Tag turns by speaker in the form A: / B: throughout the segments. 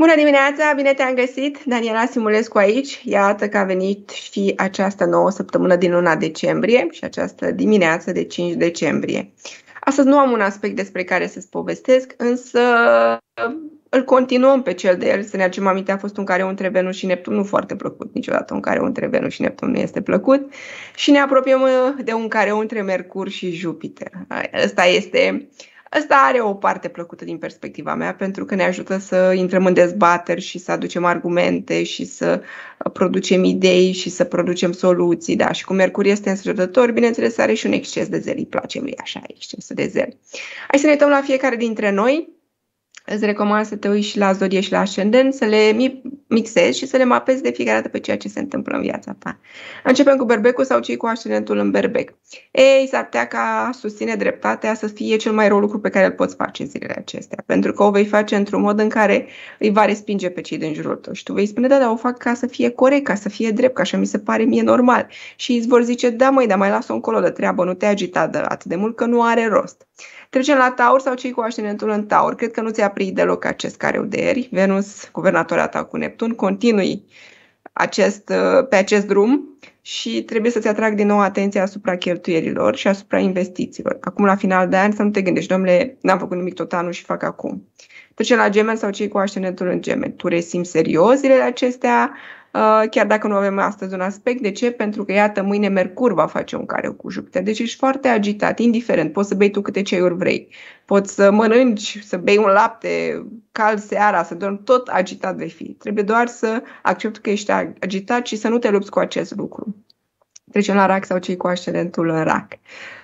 A: Bună dimineața, bine te-am găsit! Daniela Simulescu aici. Iată că a venit și această nouă săptămână din luna decembrie și această dimineață de 5 decembrie. Astăzi nu am un aspect despre care să-ți povestesc, însă îl continuăm pe cel de el, să ne aducem aminte, a fost un care între Venus și Neptun, nu foarte plăcut niciodată, un care între Venus și Neptun nu este plăcut și ne apropiem de un care între Mercur și Jupiter. Ăsta este Asta are o parte plăcută din perspectiva mea, pentru că ne ajută să intrăm în dezbateri și să aducem argumente și să producem idei și să producem soluții. Da? Și cum Mercur este însărătător, bineînțeles, are și un exces de zel. Îi place lui așa, excesul de zel. Hai să ne uităm la fiecare dintre noi îți recomand să te uiți și la zodie și la ascendent, să le mixezi și să le mapezi de fiecare dată pe ceea ce se întâmplă în viața ta. Începem cu berbecul sau cei cu ascendentul în berbec. Ei, s-ar putea ca susține dreptatea să fie cel mai rău lucru pe care îl poți face zilele acestea, pentru că o vei face într-un mod în care îi va respinge pe cei din jurul tău și tu vei spune, da, da, o fac ca să fie corect, ca să fie drept, ca așa mi se pare mie normal. Și îți vor zice, da măi, dar mai las-o încolo de treabă, nu te agita de atât de mult că nu are rost. Trecem la Taur sau cei cu ascendentul în Taur. Cred că nu ți-a prit deloc acest careuderi. Venus, guvernatoarea ta cu Neptun, continui acest, pe acest drum și trebuie să-ți atrag din nou atenția asupra cheltuielilor și asupra investițiilor. Acum, la final de an, să nu te gândești, domnule, n-am făcut nimic tot anul și fac acum. Trecem la gemeni sau cei cu ascendentul în gemeni. Tu resimți serios zilele acestea, Uh, chiar dacă nu avem astăzi un aspect. De ce? Pentru că, iată, mâine Mercur va face un care cu Jupiter. Deci ești foarte agitat, indiferent. Poți să bei tu câte ceaiuri vrei. Poți să mănânci, să bei un lapte cald seara, să dormi, tot agitat vei fi. Trebuie doar să accepti că ești agitat și să nu te lupți cu acest lucru. Trecem la rac sau cei cu ascendentul în rac.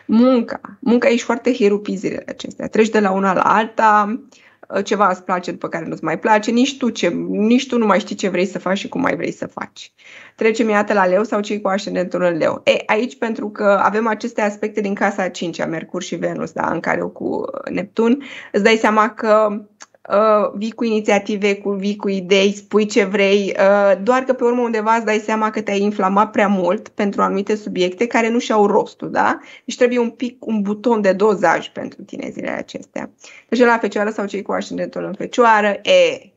A: Munca. Munca ești foarte hirupizile acestea. Treci de la una la alta, uh, Uh, ceva îți place după care nu-ți mai place, nici tu, ce, nici tu nu mai știi ce vrei să faci și cum mai vrei să faci. Trecem iată la leu sau cei cu ascendentul în leu. E, aici pentru că avem aceste aspecte din casa a cincea, Mercur și Venus, da, în care cu Neptun, îți dai seama că uh, vii cu inițiative, cu, vii cu idei, spui ce vrei, uh, doar că pe urmă undeva îți dai seama că te-ai inflamat prea mult pentru anumite subiecte care nu și-au rostul, da? Deci trebuie un pic un buton de dozaj pentru tine zilele acestea. Deci la fecioară sau cei cu ascendentul în fecioară, e,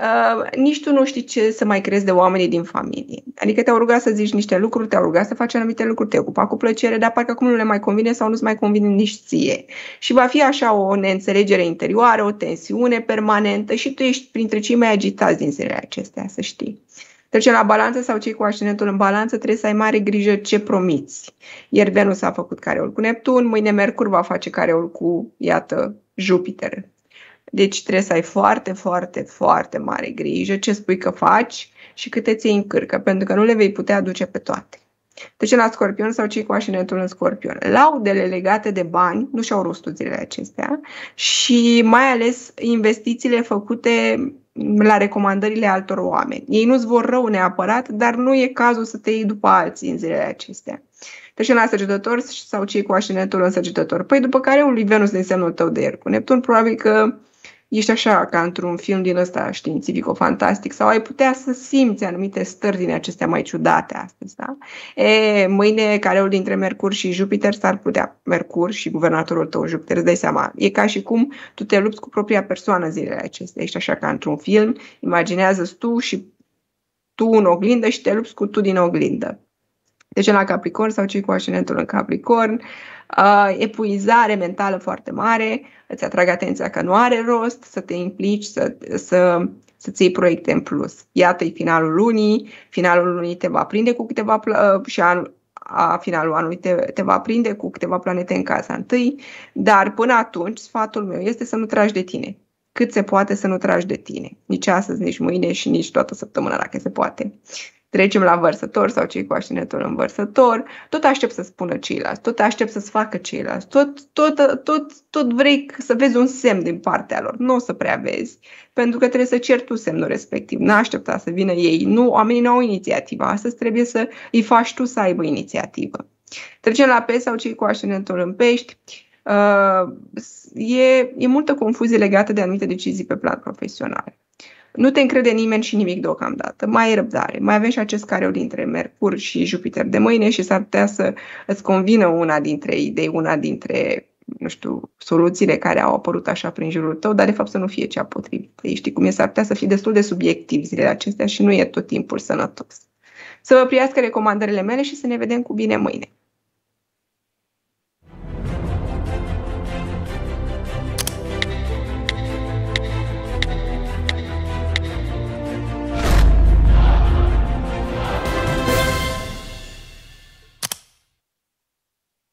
A: Uh, nici tu nu știi ce să mai crezi de oamenii din familie. Adică te-au rugat să zici niște lucruri, te-au rugat să faci anumite lucruri, te ocupa cu plăcere, dar parcă acum nu le mai convine sau nu-ți mai convine nici ție. Și va fi așa o neînțelegere interioară, o tensiune permanentă și tu ești printre cei mai agitați din zilele acestea, să știi. Trece la balanță sau cei cu ascendentul în balanță trebuie să ai mare grijă ce promiți. Ieri Venus a făcut careul cu Neptun, mâine Mercur va face careul cu, iată, Jupiter. Deci trebuie să ai foarte, foarte, foarte mare grijă ce spui că faci și câte ți încârcă, pentru că nu le vei putea aduce pe toate. Deci la scorpion sau cei cu așinetul în scorpion. Laudele legate de bani nu și-au rostul zilele acestea și mai ales investițiile făcute la recomandările altor oameni. Ei nu-ți vor rău neapărat, dar nu e cazul să te iei după alții în zilele acestea. Deci la săgetător sau cei cu așinetul în săgetător. Păi după care un lui Venus din semnul tău de ieri. Cu Neptun probabil că ești așa ca într-un film din ăsta științifico-fantastic sau ai putea să simți anumite stări din acestea mai ciudate astăzi, da? E, mâine careul dintre Mercur și Jupiter s-ar putea, Mercur și guvernatorul tău Jupiter, îți dai seama. E ca și cum tu te lupți cu propria persoană zilele acestea. Ești așa ca într-un film, imaginează tu și tu în oglindă și te lupți cu tu din oglindă. Deci la Capricorn sau cei cu ascendentul în Capricorn, uh, epuizare mentală foarte mare, îți atrag atenția că nu are rost să te implici, să, să, să-ți iei proiecte în plus. Iată-i finalul lunii, finalul lunii te va prinde cu câteva uh, și anul, a finalul anului te, te va prinde cu câteva planete în casa întâi, dar până atunci sfatul meu este să nu tragi de tine. Cât se poate să nu tragi de tine. Nici astăzi, nici mâine și nici toată săptămâna dacă se poate trecem la vărsător sau cei cu ascendentul în vărsător, tot aștept să spună ceilalți, tot aștept să-ți facă ceilalți, tot, tot, tot, tot vrei să vezi un semn din partea lor. Nu o să prea vezi, pentru că trebuie să ceri tu semnul respectiv. Nu aștepta să vină ei. Nu, oamenii nu au inițiativă. Astăzi trebuie să îi faci tu să aibă inițiativă. Trecem la pești sau cei cu ascendentul în pești. Uh, e, e multă confuzie legată de anumite decizii pe plan profesional. Nu te încrede nimeni și nimic deocamdată. Mai ai răbdare. Mai avem și acest careu dintre Mercur și Jupiter de mâine și s-ar putea să îți convină una dintre idei, una dintre nu știu, soluțiile care au apărut așa prin jurul tău, dar de fapt să nu fie cea potrivită. Ei, știi cum e, s-ar putea să fii destul de subiectiv zilele acestea și nu e tot timpul sănătos. Să vă priască recomandările mele și să ne vedem cu bine mâine.